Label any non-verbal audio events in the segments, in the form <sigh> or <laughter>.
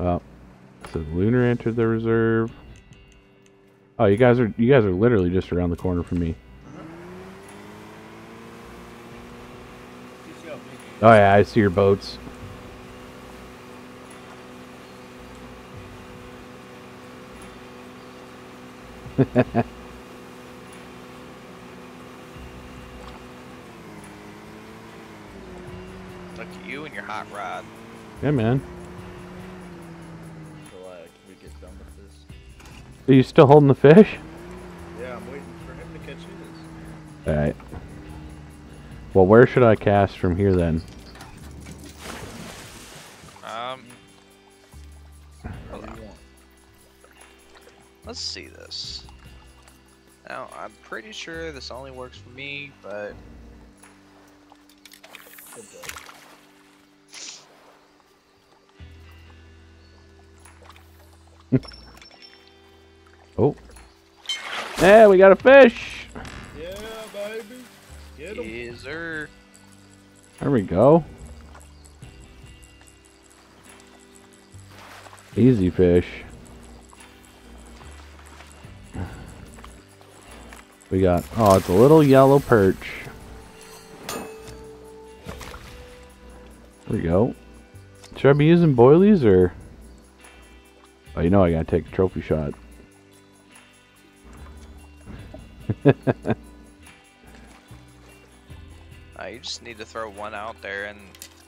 Well, so Lunar entered the reserve. Oh, you guys are you guys are literally just around the corner from me. Oh yeah, I see your boats. Look at you and your hot rod. Yeah, man. Are you still holding the fish? Yeah, I'm waiting for him to catch his. Alright. Well, where should I cast from here then? Um, What do let's see this. Now, I'm pretty sure this only works for me, but It does. <laughs> Oh. Yeah, we got a fish! Yeah, baby. Get him. is there? There we go. Easy fish. We got, oh, it's a little yellow perch. There we go. Should I be using boilies or? Oh, you know I gotta take a trophy shot. <laughs> Uh, you just need to throw one out there and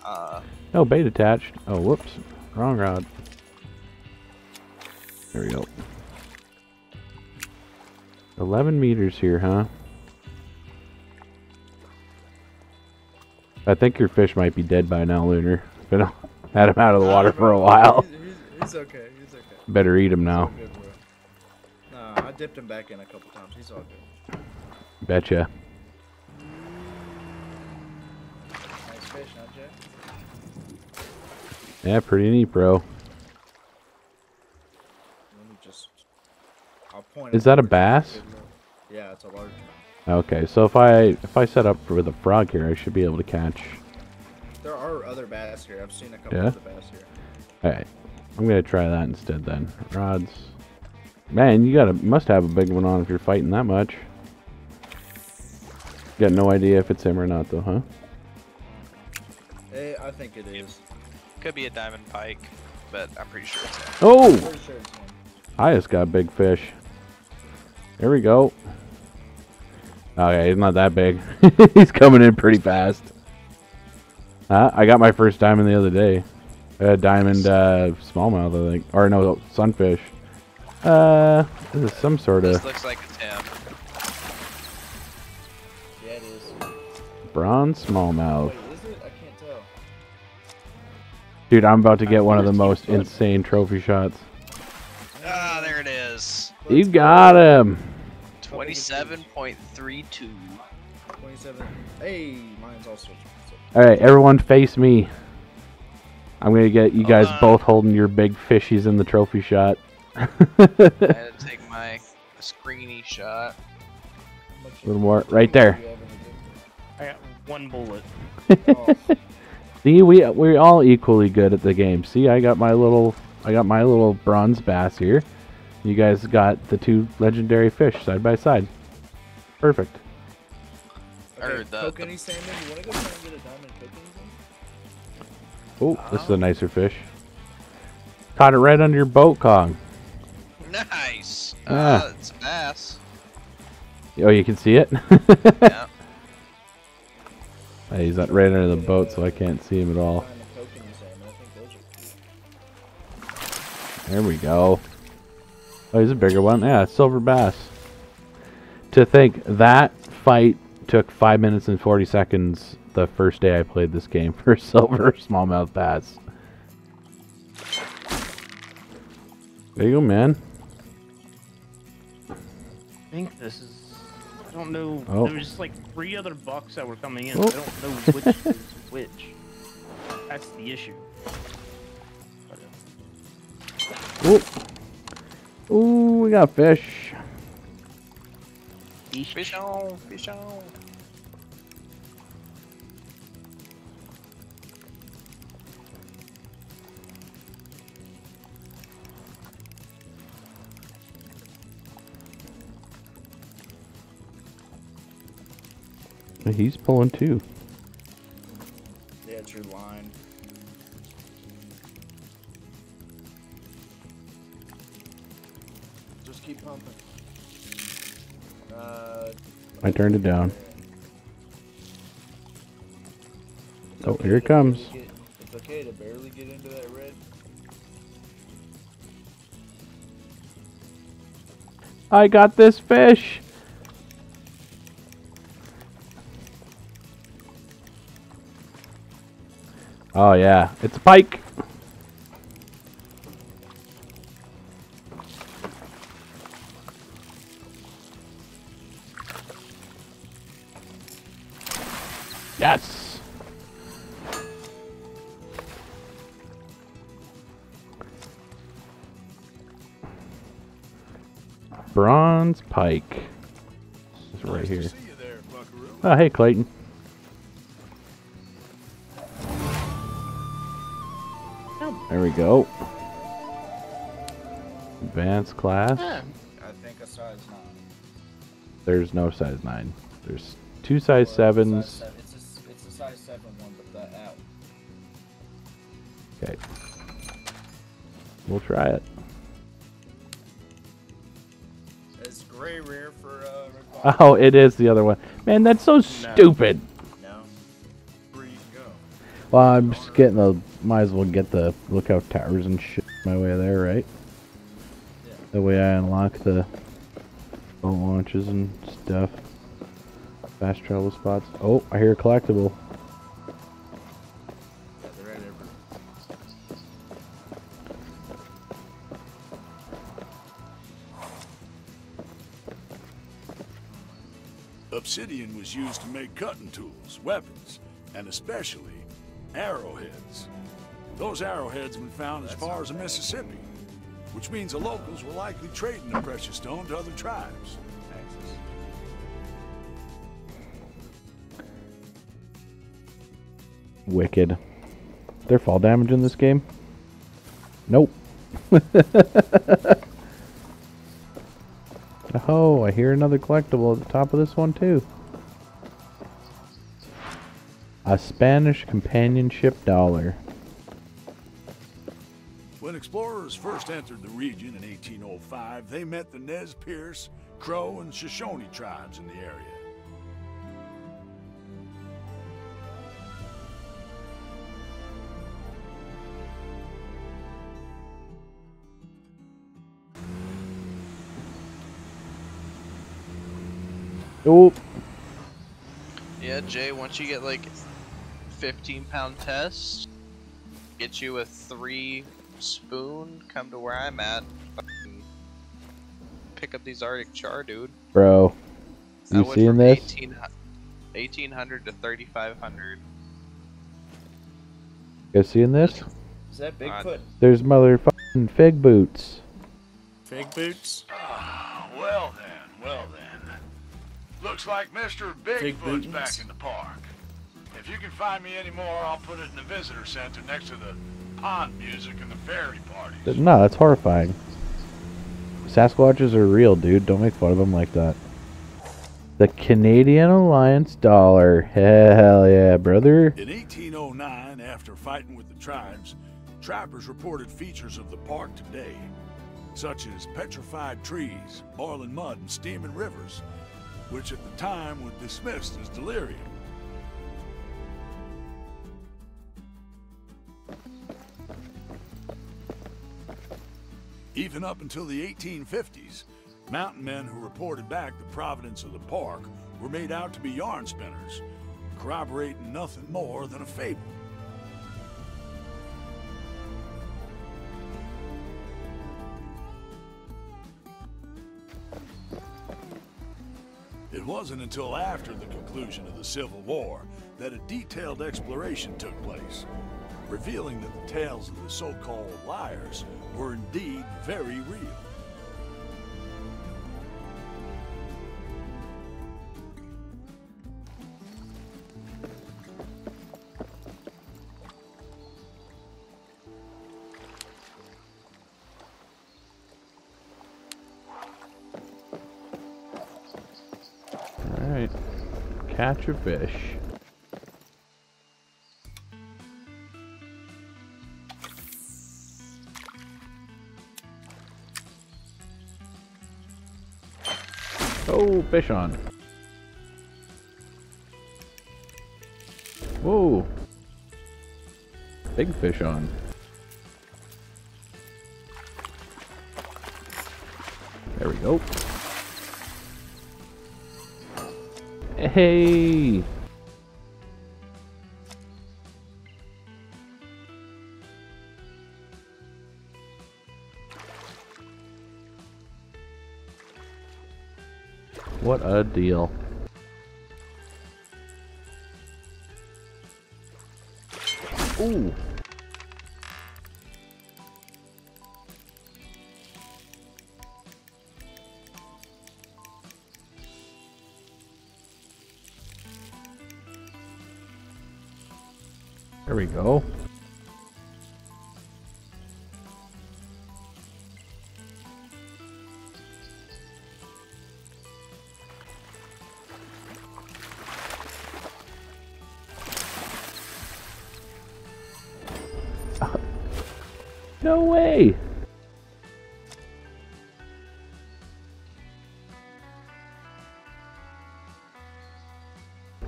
uh, No bait attached. Oh, whoops. Wrong rod. There we go. 11 meters here, huh? I think your fish might be dead by now, Lunar. Been <laughs> had him out of the water for a while. He's, he's, he's okay. He's okay. Better eat him He's all now. Good, bro. Nah, I dipped him back in a couple times. He's all good. Betcha. Nice fish? Yeah, pretty neat, bro. Let me just. I'll point. Is that a bass? Yeah, it's a large one. Okay, so if I if I set up with a frog here, I should be able to catch. There are other bass here. I've seen a couple Yeah? of the bass here. Alright. I'm gonna try that instead then. Rods. Man, you gotta must have a big one on if you're fighting that much. Got no idea if it's him or not though, huh? Hey, I think it is. could be a diamond pike, but I'm pretty sure it's him. Oh! Sure it's him. I just got a big fish. There we go. Okay, he's not that big. <laughs> he's coming in pretty fast. Huh? I got my first diamond the other day. A diamond uh, smallmouth, I think. Or no, sunfish. Uh, this is some sort This of looks like it's him. Yeah, it is. bronze smallmouth. Wait, is it? I can't tell. Dude, I'm about to get one of the most insane trophy shots. Ah, there it is. You got him! 27.32. 27. Hey, mine's also. Alright, everyone face me. I'm gonna get you guys Hold on. both holding your big fishies in the trophy shot. I had to take my screeny shot. A little more. Right there. I got one bullet. Oh, <laughs> See, we we're all equally good at the game. See, I got my little I got my little bronze bass here. You guys got the two legendary fish side by side. Perfect. Okay, the- the- salmon? You wanna go try and get a diamond coke anything? Oh, this is a uh-huh. nicer fish. Caught it right under your boat, Kong. Nice. Ah. Uh, it's a bass. Oh, you can see it. yeah. <laughs> Hey, He's not right under the boat, so I can't see him at all. Diamond kokanee salmon. I think those are. There we go. Oh, he's a bigger one. Yeah, silver bass. To think that fight took five minutes and forty seconds the first day I played this game <laughs> for silver <laughs> smallmouth bass. There you go, man. I think this is. I don't know. Oh. There was just like three other bucks that were coming in. Oh. I don't know which is which. That's the issue. Ooh. Ooh, we got fish. Fish on, fish on. He's pulling too. Yeah, it's your line. Just keep pumping. Uh, I turned it down. Oh, okay here it comes. get- it's okay to barely get into that red. I got this fish. Oh yeah, it's a pike. Yes. Bronze pike. It's right here. Oh, hey, Clayton. There we go. Advanced class. I think a size nine. There's no size 9. There's two size 7s. Size seven. It's a s- it's a size seven one, but that out. Okay. We'll try it. It's gray rare for uh. Oh, it is the other one. Man, that's so stupid. No. Where you go? Well, I'm just getting the. Might as well get the lookout towers and shit my way there, right? Yeah. That way I unlock the boat launches and stuff. Fast travel spots. Oh, I hear a collectible. Obsidian was used to make cutting tools, weapons, and especially arrowheads. Those arrowheads have been found as far as the Mississippi, which means the locals were likely trading the precious stone to other tribes. Wicked. There fall damage in this game? Nope. <laughs> oh, I hear another collectible at the top of this one too. A Spanish companionship dollar. When explorers first entered the region in 1805, they met the Nez Perce, Crow, and Shoshone tribes in the area. Oh, Yeah, Jay, once you get like 15 pound test, get you a three spoon, come to where I'm at, pick up these Arctic char, dude. bro. That You went seeing this? 18 1800 to 3500. You guys seeing this? Is that Uh, Bigfoot? There's motherfucking fig boots. Fig boots. Ah, well then, well then. Looks like Mr. Bigfoot's Bootins. back in the park. If you can find me any more, I'll put it in the visitor center next to the pond music and the fairy parties. No, that's horrifying. Sasquatches are real, dude. Don't make fun of them like that. The Canadian Alliance dollar. Hell yeah, brother. In 1809, after fighting with the tribes, trappers reported features of the park today, such as petrified trees, boiling mud, and steaming rivers, which at the time were dismissed as delirium. Even up until the 1850s, mountain men who reported back the providence of the park were made out to be yarn spinners, corroborating nothing more than a fable. It wasn't until after the conclusion of the Civil War that a detailed exploration took place, revealing that the tales of the so-called liars were indeed very real. Alright. catch a fish. Fish on. Whoa. Big fish on. There we go. Hey! What a deal. Ooh. There we go.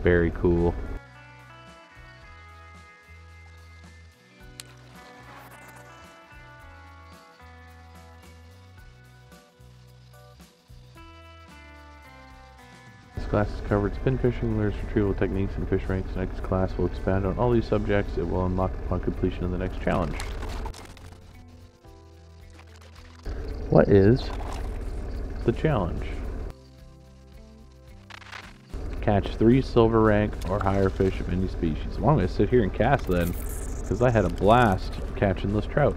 Very cool. This class has covered spin fishing, lures retrieval techniques, and fish ranks. Next class will expand on all these subjects. It will unlock upon completion of the next challenge. What is the challenge? Catch three silver rank or higher fish of any species. Well, I'm going to sit here and cast then, because I had a blast catching this trout.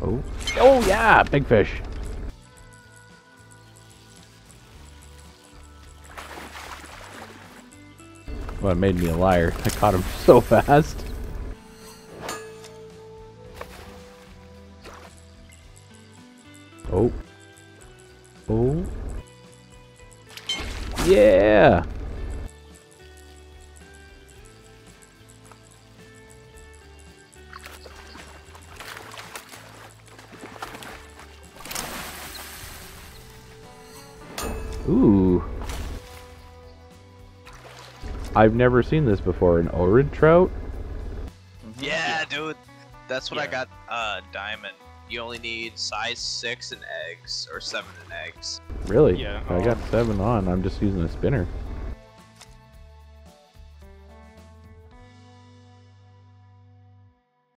Oh, oh yeah, big fish. Well, it made me a liar. <laughs> I caught him so fast. Ooh. I've never seen this before. An orid trout? Yeah, dude. That's what I got. Uh, diamond. You only need size six and eggs, or seven and eggs. Really? Yeah, I got um, seven on. I'm just using a spinner.